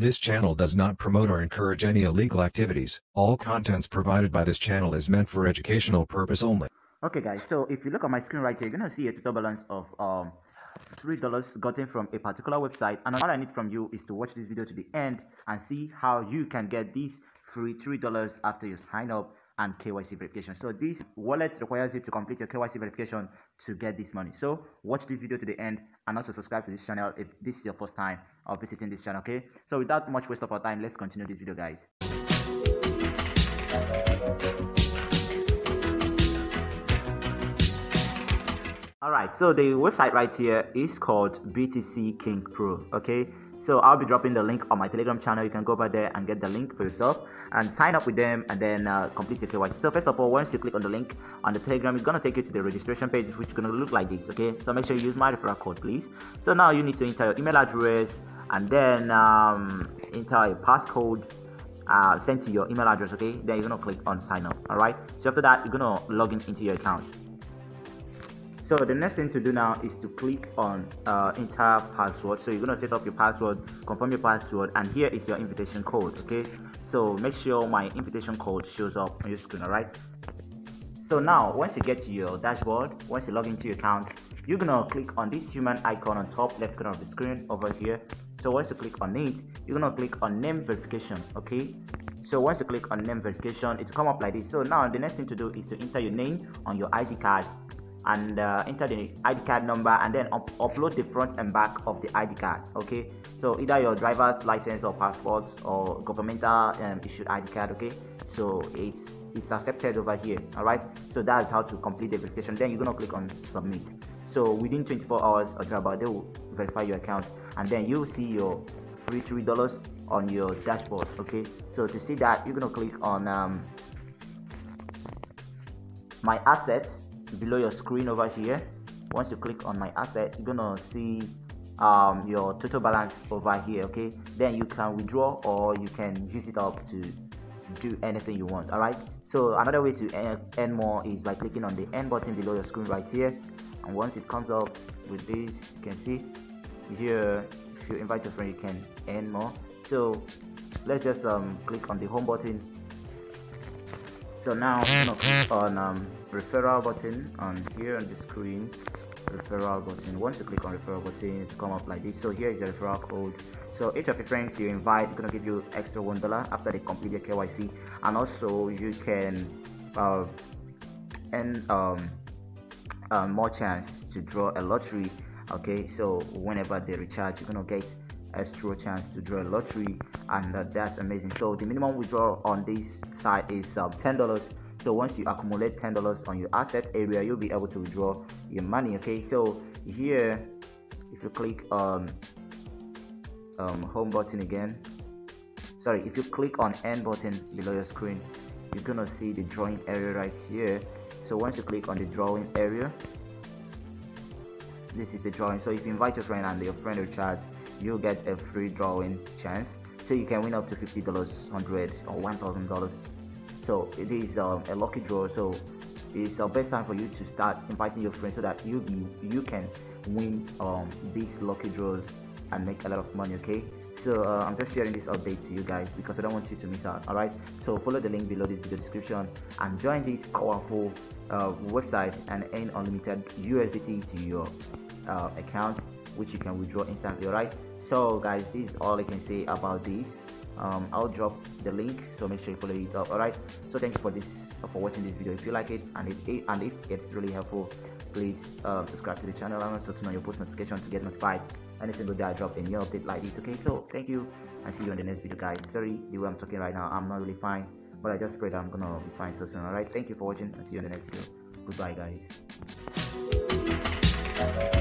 This channel does not promote or encourage any illegal activities. All contents provided by this channel is meant for educational purpose only. Okay guys, so if you look at my screen right here, you're gonna see a total balance of um three dollars gotten from a particular website and all I need from you is to watch this video to the end and see how you can get these free three dollars after you sign up and KYC verification. So this wallet requires you to complete your KYC verification to get this money. So watch this video to the end and also subscribe to this channel if this is your first time of visiting this channel, okay? So without much waste of our time, let's continue this video, guys. Alright, so the website right here is called BTC King Pro, okay? So I'll be dropping the link on my Telegram channel. You can go over there and get the link for yourself and sign up with them and then uh, complete your KYC. So first of all, once you click on the link on the Telegram, it's gonna take you to the registration page, which is gonna look like this. Okay, so make sure you use my referral code, please. So now you need to enter your email address and then um, enter a passcode uh, sent to your email address. Okay, then you're gonna click on sign up. All right. So after that, you're gonna log in into your account. So the next thing to do now is to click on uh, enter password. So you're gonna set up your password, confirm your password, and here is your invitation code. Okay, so make sure my invitation code shows up on your screen. All right. So now once you get to your dashboard, once you log into your account, you're gonna click on this human icon on top left corner of the screen over here. So once you click on it, you're gonna click on name verification. Okay. So once you click on name verification, it will come up like this. So now the next thing to do is to enter your name on your ID card and uh, enter the ID card number and then up upload the front and back of the ID card. Okay, so either your driver's license or passport or governmental um, issued ID card. Okay, so it's it's accepted over here. All right, so that's how to complete the verification. Then you're gonna click on submit. So within 24 hours or about they will verify your account and then you'll see your free three dollars on your dashboard. Okay, so to see that you're gonna click on um, my assets below your screen over here. Once you click on my asset you're gonna see um, your total balance over here okay? Then you can withdraw or you can use it up to do anything you want all right so another way to earn more is by clicking on the end button below your screen right here. And once it comes up with this you can see here if you invite your friend you can earn more. So let's just um, click on the home button so now I'm gonna click on um, referral button on here on the screen. Referral button. Once you click on referral button it come up like this. So here is the referral code. So each of your friends you invite gonna give you extra one dollar after they complete their KYC and also you can uh, and um, uh, more chance to draw a lottery. Okay? So whenever they recharge you're gonna get extra chance to draw a lottery and uh, that's amazing. So the minimum withdrawal on this side is um, ten dollars. So once you accumulate ten dollars on your asset area you'll be able to withdraw your money okay? So here if you click on um, home button again sorry if you click on end button below your screen you're gonna see the drawing area right here. So once you click on the drawing area this is the drawing. So if you invite your friend and your friend recharge you'll get a free drawing chance. So you can win up to $50 100 or $1000 so it is um, a lucky draw. So it's the best time for you to start inviting your friends so that you you can win um, these lucky draws and make a lot of money okay? So uh, i'm just sharing this update to you guys because i don't want you to miss out all right so follow the link below this video description and join this powerful uh, website and earn unlimited usdt to your uh, account which you can withdraw instantly all right so guys this is all i can say about this. Um, i'll drop the link so make sure you follow it up all right so thanks for this for watching this video. If you like it and if and if it's really helpful please uh, subscribe to the channel and also turn on your post notification to get notified any single day i drop a new update like this okay? So thank you and see you in the next video guys. Sorry the way i'm talking right now i'm not really fine but i just pray that i'm gonna be fine so soon all right thank you for watching and see you in the next video. Goodbye guys